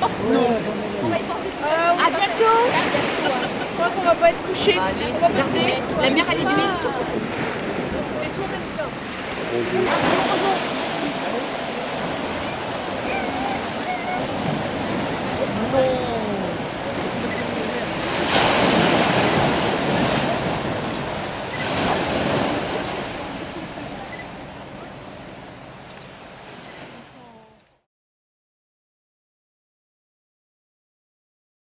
À va pas être couché. Regardez, la mère elle est bébé. C'est tout en même temps.